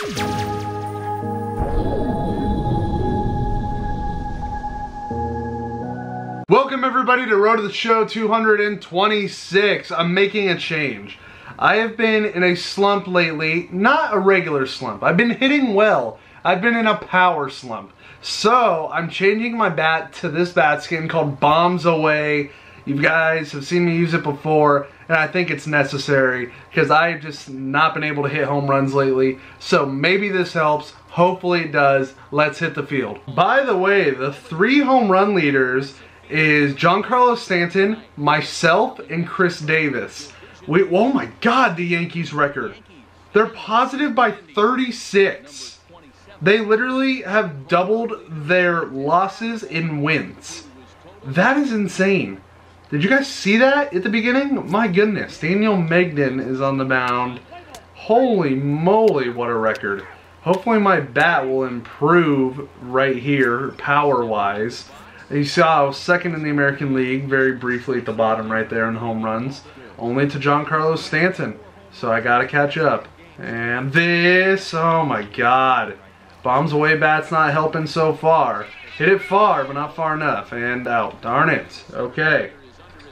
Welcome everybody to Road to the Show 226. I'm making a change. I have been in a slump lately, not a regular slump. I've been hitting well. I've been in a power slump. So I'm changing my bat to this bat skin called Bombs Away. You guys have seen me use it before and I think it's necessary because I've just not been able to hit home runs lately. So maybe this helps. Hopefully it does. Let's hit the field. By the way, the three home run leaders is Giancarlo Stanton, myself, and Chris Davis. We, oh my God, the Yankees record. They're positive by 36. They literally have doubled their losses in wins. That is insane. Did you guys see that at the beginning? My goodness, Daniel Mengden is on the mound. Holy moly, what a record. Hopefully my bat will improve right here, power-wise. You saw I was second in the American League very briefly at the bottom right there in home runs. Only to Giancarlo Stanton. So I gotta catch up. And this, oh my god. Bombs away bat's not helping so far. Hit it far, but not far enough. And out. Darn it. Okay.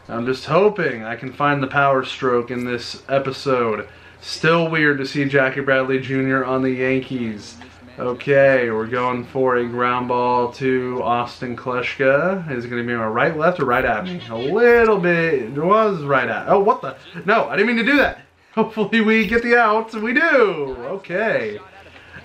I'm just hoping I can find the power stroke in this episode. Still weird to see Jackie Bradley Jr. on the Yankees. Okay, we're going for a ground ball to Austin Kleschka. Is it going to be on right, left, or right at me? A little bit. It was right at. Oh, what the? No, I didn't mean to do that. Hopefully we get the out. We do. Okay.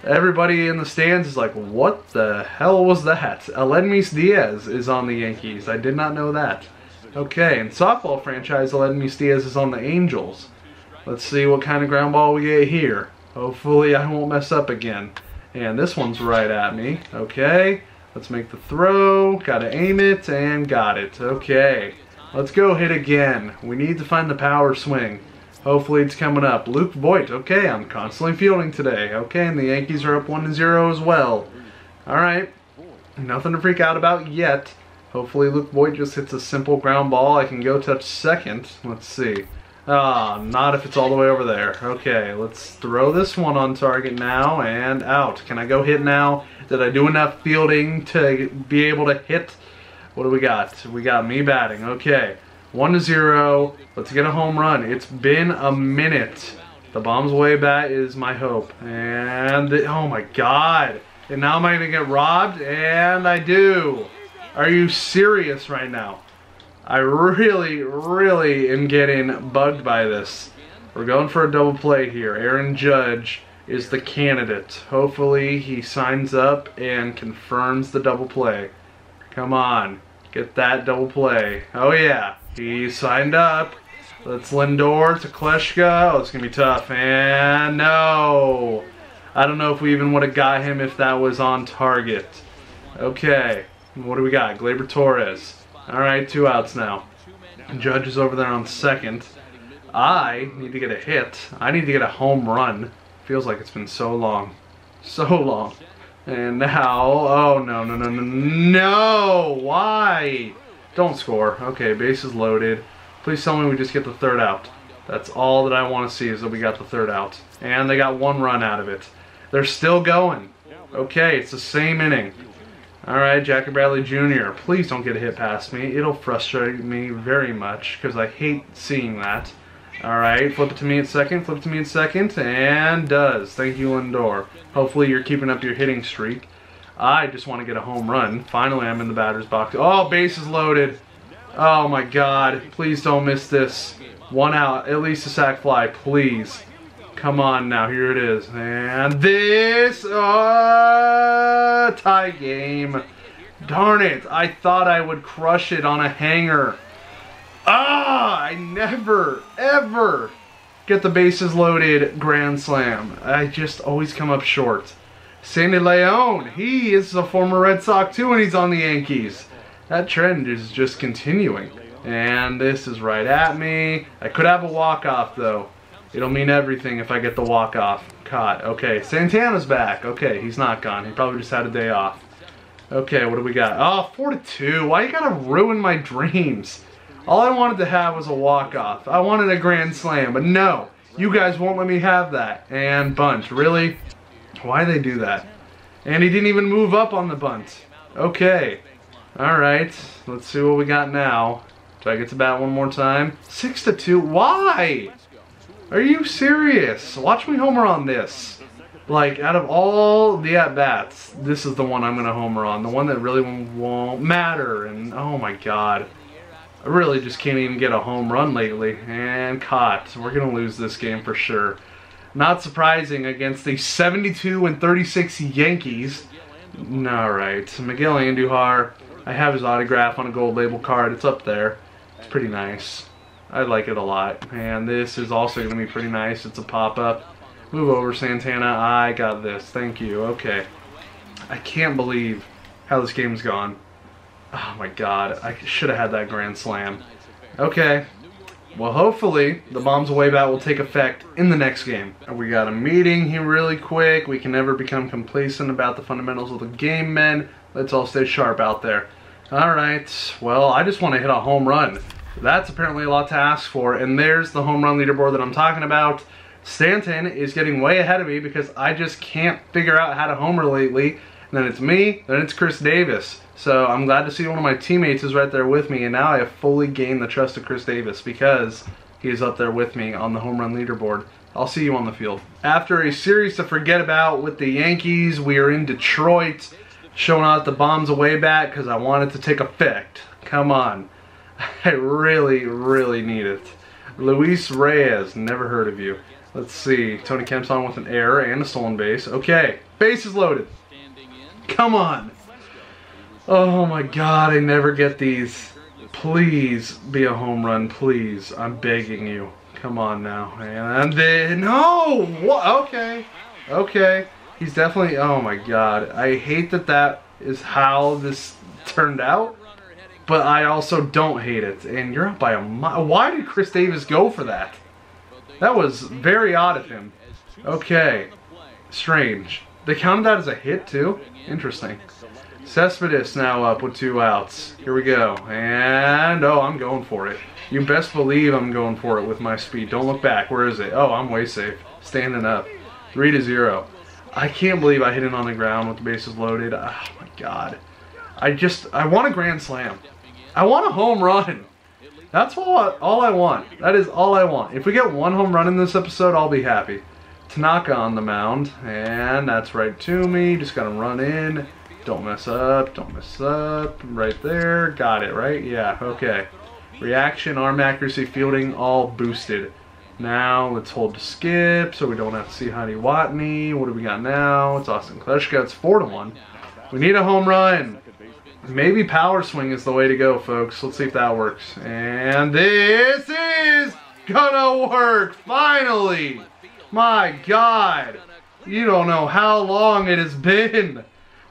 Everybody in the stands is like, what the hell was that? Aledmys Diaz is on the Yankees. I did not know that. Okay, and softball franchise, Aledmys Diaz is on the Angels. Let's see what kind of ground ball we get here. Hopefully I won't mess up again. And this one's right at me. Okay, let's make the throw. Gotta aim it, and got it. Okay, let's go hit again. We need to find the power swing. Hopefully it's coming up. Luke Voit. Okay, I'm constantly fielding today. Okay, and the Yankees are up 1-0 as well. Alright, nothing to freak out about yet. Hopefully Luke Voit just hits a simple ground ball. I can go touch second. Let's see. Ah, not if it's all the way over there. Okay, let's throw this one on target now and out. Can I go hit now? Did I do enough fielding to be able to hit? What do we got? We got me batting. Okay, one to zero. Let's get a home run. It's been a minute. The bomb's way bat is my hope. And, the, oh my God. And now am I going to get robbed? And I do. Are you serious right now? I really, really am getting bugged by this. We're going for a double play here. Aaron Judge is the candidate. Hopefully he signs up and confirms the double play. Come on, get that double play. Oh yeah, he signed up. Let's Lindor to Kleschka. Oh, it's going to be tough. And no. I don't know if we even would have got him if that was on target. Okay. What do we got? Gleyber Torres. Alright, two outs now. Judge is over there on second. I need to get a hit. I need to get a home run. Feels like it's been so long. So long. And now, oh no, no, no, no, no! Why? Don't score. Okay, base is loaded. Please tell me we just get the third out. That's all that I want to see is that we got the third out. And they got one run out of it. They're still going. Okay, it's the same inning. Alright, Jackie Bradley Jr., please don't get a hit past me. It'll frustrate me very much because I hate seeing that. Alright, flip it to me at second, flip it to me at second, and does. Thank you, Lindor. Hopefully you're keeping up your hitting streak. I just want to get a home run. Finally, I'm in the batter's box. Oh, base is loaded. Oh my god. Please don't miss this. One out. At least a sac fly, please. Come on now, here it is. And this, uh, tie game. Darn it, I thought I would crush it on a hanger. Ah, I never, ever get the bases loaded grand slam. I just always come up short. Sandy Leon, he is a former Red Sox too and he's on the Yankees. That trend is just continuing. And this is right at me. I could have a walk-off though. It'll mean everything if I get the walk-off caught. Okay, Santana's back. Okay, he's not gone. He probably just had a day off. Okay, what do we got? Oh, 4 to 2. Why you gotta ruin my dreams? All I wanted to have was a walk-off. I wanted a grand slam, but no. You guys won't let me have that. And bunch. Really? Why they do that? And he didn't even move up on the bunt. Okay. Alright. Let's see what we got now. Do I get to bat one more time? Six to two. Why? Are you serious? Watch me homer on this. Like, out of all the at-bats, this is the one I'm going to homer on. The one that really won't matter. And, oh my god. I really just can't even get a home run lately. And caught. We're going to lose this game for sure. Not surprising against the 72 and 36 Yankees. Alright, Miguel Andujar. I have his autograph on a gold label card. It's up there. It's pretty nice. I like it a lot. And this is also going to be pretty nice. It's a pop-up. Move over, Santana. I got this. Thank you. Okay. I can't believe how this game's gone. Oh my god. I should have had that grand slam. Okay. Well, hopefully, the bombs away bat will take effect in the next game. We got a meeting here really quick. We can never become complacent about the fundamentals of the game, men. Let's all stay sharp out there. All right. Well, I just want to hit a home run. That's apparently a lot to ask for. And there's the home run leaderboard that I'm talking about. Stanton is getting way ahead of me because I just can't figure out how to homer lately. And then it's me, then it's Chris Davis. So I'm glad to see one of my teammates is right there with me, and now I have fully gained the trust of Chris Davis because he's up there with me on the home run leaderboard. I'll see you on the field. After a series to forget about with the Yankees, we are in Detroit, showing out the bombs away bat because I want it to take effect. Come on. I really, really need it. Luis Reyes, never heard of you. Let's see. Tony Kemp's on with an error and a stolen base. Okay, base is loaded. Come on. Oh my god, I never get these. Please be a home run, please. I'm begging you. Come on now. And then, no! Okay. Okay. He's definitely, oh my god. I hate that that is how this turned out. But I also don't hate it. And you're up by a mile. Why did Chris Davis go for that? That was very odd of him. Okay. Strange. They counted that as a hit too? Interesting. Cespedes now up with two outs. Here we go. And, oh, I'm going for it. You best believe I'm going for it with my speed. Don't look back. Where is it? Oh, I'm way safe. Standing up. 3 to 0. I can't believe I hit it on the ground with the bases loaded. Oh, my God. I just, I want a grand slam. I want a home run. That's all, all I want. That is all I want. If we get one home run in this episode, I'll be happy. Tanaka on the mound, and that's right to me. Just gotta run in. Don't mess up, don't mess up. Right there, got it, right? Yeah, okay. Reaction, arm accuracy, fielding, all boosted. Now, let's hold to skip so we don't have to see Heidi Watney. What do we got now? It's Austin Kleschka. It's 4 to 1. We need a home run. Maybe power swing is the way to go, folks. Let's see if that works. And this is gonna work, finally! My God, you don't know how long it has been.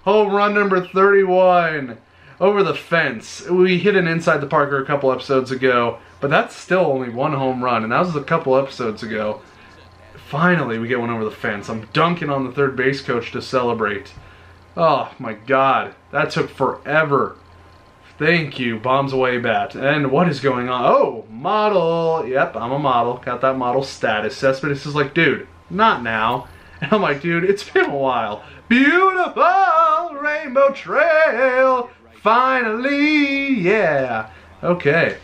Home run number 31 over the fence. We hit an inside the Parker a couple episodes ago, but that's still only one home run, and that was a couple episodes ago. Finally, we get one over the fence. I'm dunking on the third base coach to celebrate. Oh my god, that took forever. Thank you, bombs away bat. And what is going on? Oh, model. Yep, I'm a model. Got that model status. Cespedes is like, dude, not now. And I'm like, dude, it's been a while. Beautiful rainbow trail. Finally, yeah. Okay.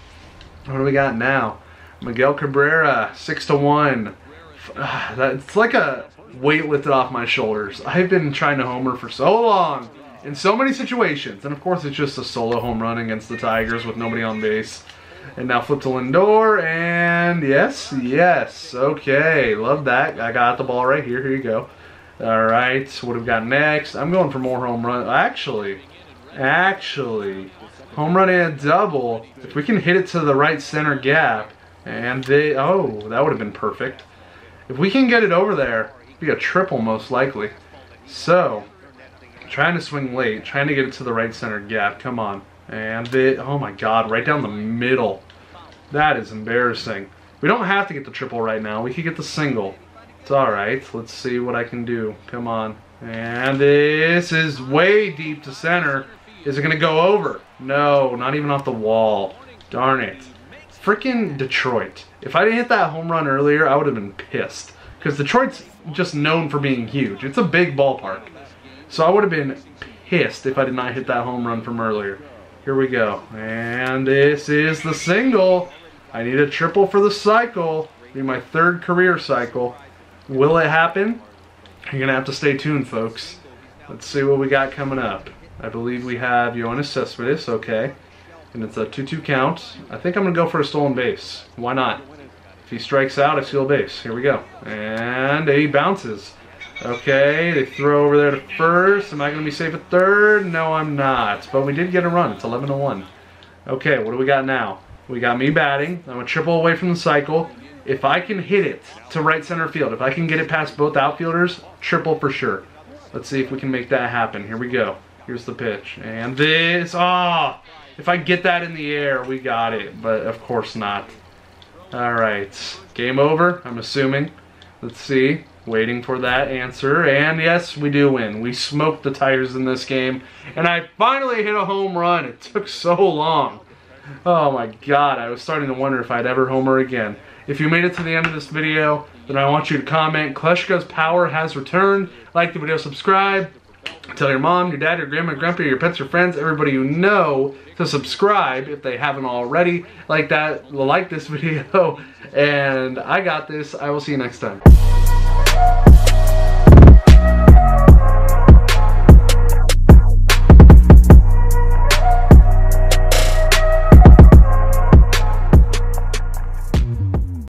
What do we got now? Miguel Cabrera, six to one. Ah, it's like a weight lifted off my shoulders. I've been trying to homer for so long in so many situations. And of course, it's just a solo home run against the Tigers with nobody on base. And now flip to Lindor, and yes, yes, okay, love that. I got the ball right here, here you go. All right, what have we got next? I'm going for more home run. Actually, actually, home run and double. If we can hit it to the right center gap, and they, oh, that would have been perfect. If we can get it over there, be a triple most likely. So, trying to swing late, trying to get it to the right center gap. Come on. And the, oh my god, right down the middle. That is embarrassing. We don't have to get the triple right now. We could get the single. It's alright. Let's see what I can do. Come on. And this is way deep to center. Is it going to go over? No, not even off the wall. Darn it. Freaking Detroit. If I didn't hit that home run earlier, I would have been pissed. Because Detroit's just known for being huge. It's a big ballpark. So I would have been pissed if I did not hit that home run from earlier. Here we go. And this is the single. I need a triple for the cycle. Be my third career cycle. Will it happen? You're going to have to stay tuned, folks. Let's see what we got coming up. I believe we have Yoenis Cespedes, okay. And it's a 2-2 count. I think I'm going to go for a stolen base. Why not? If he strikes out, I steal a base. Here we go. And he bounces. Okay, they throw over there to first. Am I going to be safe at third? No, I'm not. But we did get a run. It's 11 to 1. Okay, what do we got now? We got me batting. I'm a triple away from the cycle. If I can hit it to right center field, if I can get it past both outfielders, triple for sure. Let's see if we can make that happen. Here we go. Here's the pitch. And this, ah! Oh, if I get that in the air, we got it. But of course not. Alright. Game over, I'm assuming. Let's see. Waiting for that answer. And yes, we do win. We smoked the tires in this game. And I finally hit a home run. It took so long. Oh my god, I was starting to wonder if I'd ever homer again. If you made it to the end of this video, then I want you to comment, Kleschka's power has returned. Like the video, subscribe. Tell your mom, your dad, your grandma, your grandpa, your pets, your friends, everybody you know to subscribe if they haven't already. Like that, like this video. And I got this. I will see you next time.